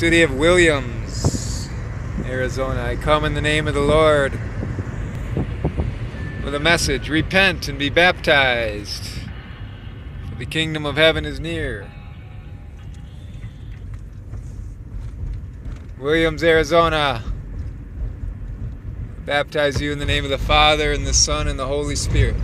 city of Williams, Arizona. I come in the name of the Lord with a message repent and be baptized, for the kingdom of heaven is near. Williams, Arizona. Baptize you in the name of the Father, and the Son, and the Holy Spirit.